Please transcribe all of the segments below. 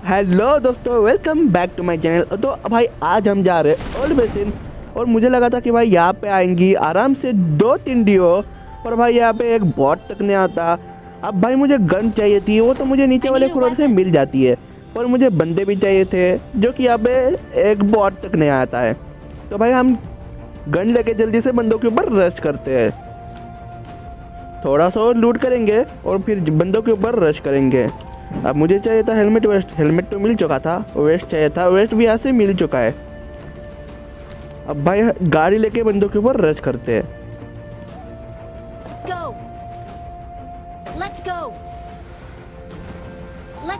Hello दोस्तों welcome back to my channel तो भाई आज हम जा रहे हैं ओल्ड बेसिन और मुझे लगा था कि भाई यहाँ पे आएँगी आराम से दो तीन डियो और भाई यहाँ पे एक बॉट तक नहीं आता। अब भाई मुझे गन चाहिए थी वो तो मुझे नीचे वाले फ्लोर से मिल जाती है और मुझे बंदे भी चाहिए थे जो कि यहाँ पे एक बॉट तक नहीं आता है। तो भाई हम गन लेके जल्दी से बंदों के ऊपर रश करते हैं। थोड़ा सा और लूट करेंगे और फिर बंदों के ऊपर रश करेंगे। अब मुझे चाहिए था हेलमेट वेस्ट हेलमेट तो मिल चुका था वेस्ट चाहिए था वेस्ट भी यहाँ से मिल चुका है। अब भाई गाड़ी लेके बंदों के ऊपर रश करते हैं।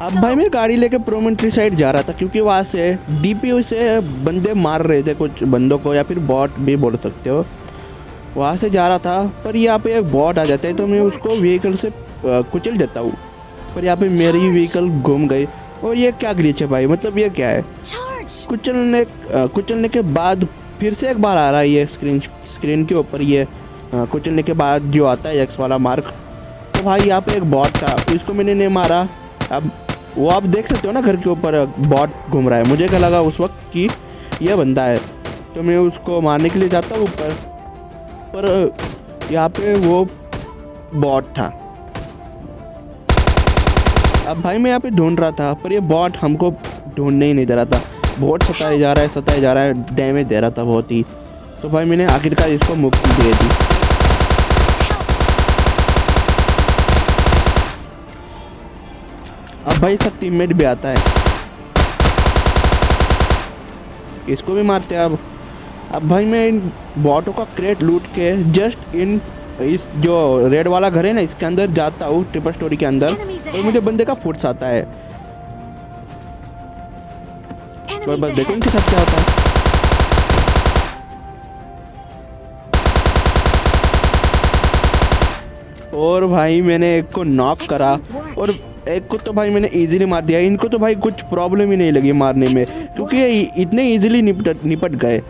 अब भाई मैं गाड़ी लेके प्रोमेंट्री साइड जा रहा था क्योंकि वहाँ से डीपीयू से बंदे मार रहे थे कुछ बंदों को या फिर बॉट भी बोल सकते हो। वहाँ से जा रहा था पर यहाँ पे एक बॉट आ जाता है तो मैं उसको व्हीकल से कुचल देता हूँ। पर यहाँ पे मेरी व्हीकल घूम गई। और ये क्या ग्लिच है भाई? मतलब ये क्या है? कुचलने कुचलने के बाद फिर से एक बार आ रहा है ये स्क्रीन स्क्रीन के ऊपर ये कुचलने के बाद जो आता है एक्स वाला मार्क तो भाई यहाँ पे एक बॉट था इसको मैंने नहीं मारा। अब वो आप देख सकते हो ना घर के ऊपर बॉट घूम रहा है। मुझे क्या लगा उस वक्त कि यह बंदा है। तो मैं उसको मारने के लिए जाता हूँ ऊपर। पर यहाँ पे वो बॉट था। अब भाई मैं यहाँ पे ढूंढ रहा था, पर ये बॉट हमको ढूँढने ही नहीं दे रहा था। बहुत सताया जा रहा है सताया जा रहा है डैमेज दे रहा था बहुत ही। तो भाई मैंने आखिरकार इसको मुक्ति दे दी। अब भाई इसका टीममेट भी आता है। इसको भी मारते हैं अब। अब भाई मैं इन बॉटों का क्रेट लूट के जस्ट इन इस जो रेड वाला घर है ना इसके अंदर जाता हूँ ट्रिपल स्टोरी के अंदर। और मुझे बंदे का फुट्स आता है। पर बस देखो इनके साथ क्या होता है। और भाई मैंने एक को नॉक करा। और एक को तो भाई मैंने इजीली मार दिया। इनको तो भाई कुछ प्रॉब्लम ही नहीं लगी मारने में। क्योंकि ये इतने इजीली निपट निपट गए।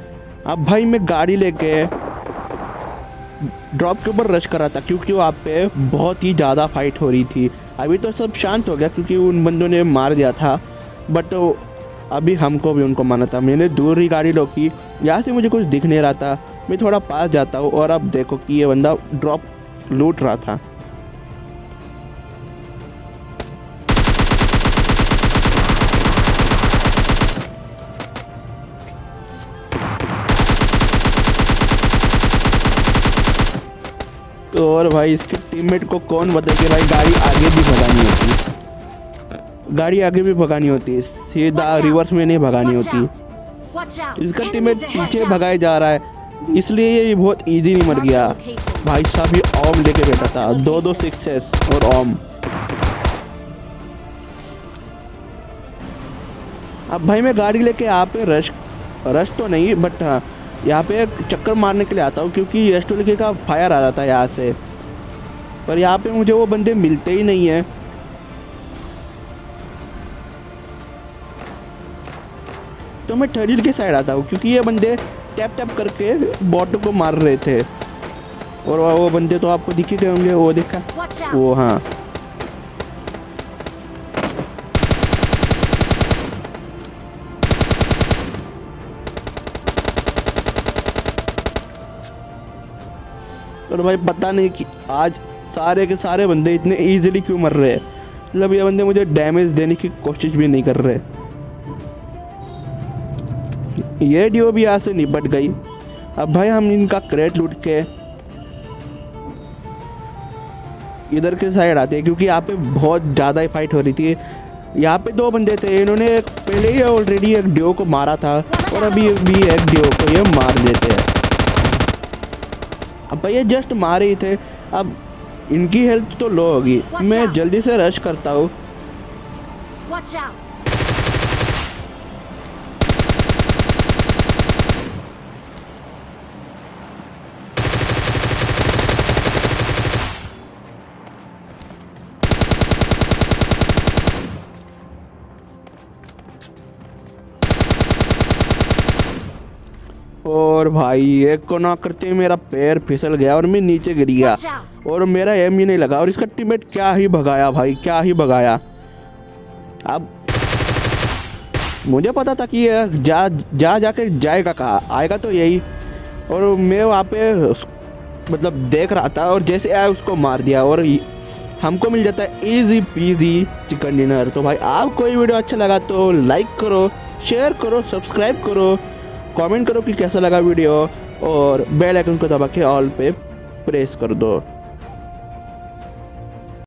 अब भाई मैं गाड़ी लेके ड्रॉप के ऊपर रश करा था क्योंकि वहाँ पे बहुत ही ज़्यादा फाइट हो रही थी। अभी तो सब शांत हो गया क्योंकि उन बंदों ने मार दिया था। बट अभी हमको भी उनको माना था। मैंने दूर ही गाड़ी रोकी। यहाँ से मुझे कुछ दिख नहीं रहा था। मैं थोड़ा पास जाता हूँ और अब देखो कि ये बंदा ड्रॉप लूट रहा था। तो और भाई इसके टीममेट को कौन बता कि भाई गाड़ी आगे भी भगानी होती गाड़ी आगे भी भगानी होती है। सीधा रिवर्स में नहीं भगानी होती. इसका टीममेट पीछे. भगाए जा रहा है। इसलिए ये बहुत इजी नहीं मर गया। भाई साहब ये ओम लेके बैठा था। दो दो सिक्सेस और ओम अब भाई मैं गाड़ी लेके आप पे रश रश तो नहीं बट हाँ यहाँ पे एक चक्कर मारने के लिए आता हूँ क्योंकि एस का फायर आ रहा था यहाँ से। पर यहाँ पे मुझे वो बंदे मिलते ही नहीं है। तो मैं थर्ड के साइड आता हूँ क्योंकि ये बंदे टैप टैप करके बॉट को मार रहे थे। और वो बंदे तो आपको दिखे ही गए होंगे वो देखा। वो हाँ। और भाई पता नहीं कि आज सारे के सारे बंदे इतने इजीली क्यों मर रहे हैं? मतलब ये बंदे मुझे डैमेज देने की कोशिश भी नहीं कर रहे। ये डियो भी यहाँ से निपट गई। अब भाई हम इनका क्रेट लूट के इधर के साइड आते हैं, क्योंकि यहाँ पे बहुत ज़्यादा ही फाइट हो रही थी। यहाँ पे दो बंदे थे, इन्होंने पहले ही ऑलरेडी एक डियो को मारा था और अभी भी एक डियो को ये मार देते हैं। अब भैया जस्ट मारे ही थे। अब इनकी हेल्थ तो लो होगी। मैं जल्दी से रश करता हूँ। और भाई एक को ना करते ही मेरा पैर फिसल गया और मैं नीचे गिर गया। और मेरा एम ही नहीं लगा और इसका टीममेट क्या ही भगाया भाई क्या ही भगाया। अब मुझे पता था कि ये जा जा जाके जाएगा कहा? आएगा तो यही। और मैं वहाँ पे मतलब देख रहा था और जैसे आया उसको मार दिया और हमको मिल जाता है इजी पीजी चिकन डिनर तो भाई आपको ये वीडियो अच्छा लगा तो लाइक करो शेयर करो सब्सक्राइब करो। कमेंट करो कि कैसा लगा वीडियो और बेल आइकन को दबा के ऑल पे प्रेस कर दो।